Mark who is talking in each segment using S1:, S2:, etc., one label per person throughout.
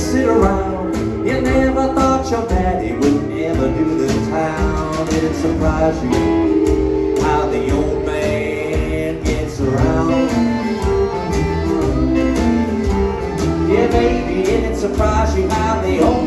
S1: sit around. You never thought your daddy would never do the town. It surprised you how the old man gets around. Yeah, baby, it surprised you how the old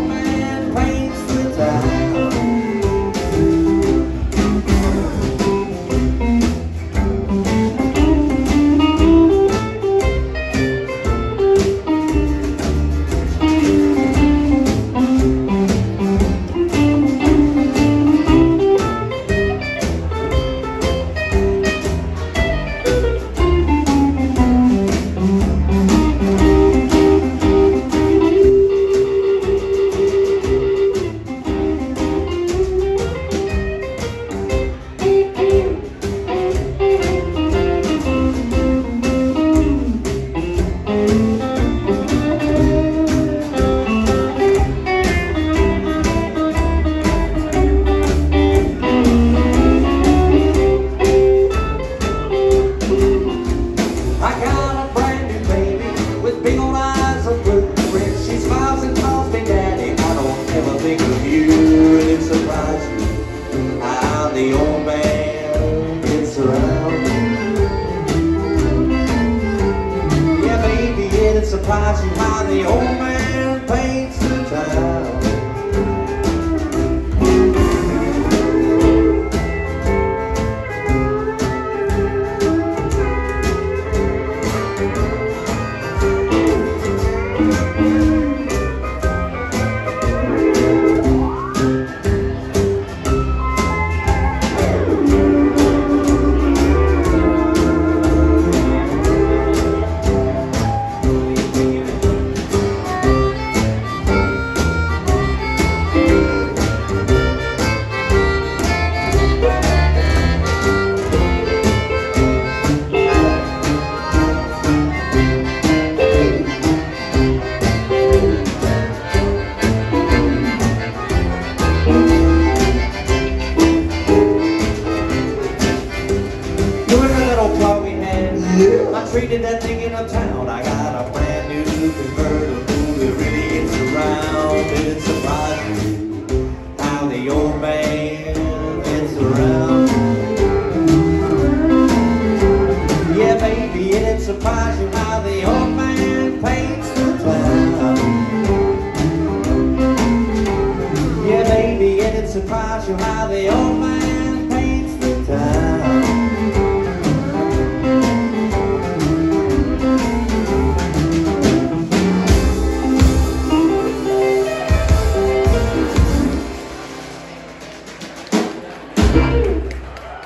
S1: surprises you how the old man paints the town. You I traded that thing in uptown. I got a brand new convertible that really gets around. It surprises you how the old man gets around. Yeah, baby, it surprises you how the old man paints the town. Yeah, baby, it surprises you how the old man